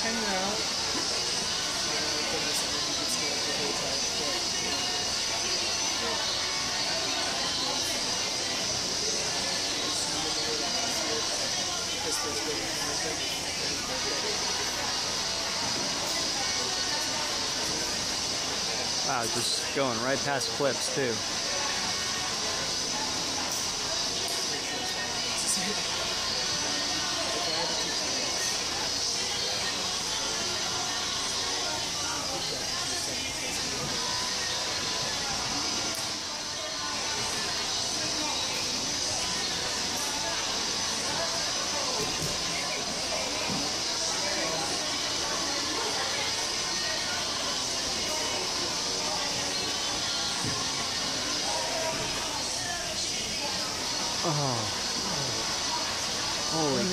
hanging out. Wow, just going right past clips too. Holy.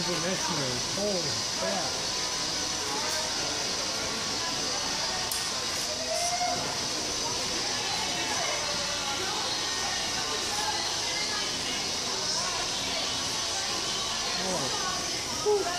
Holy crap. Oh.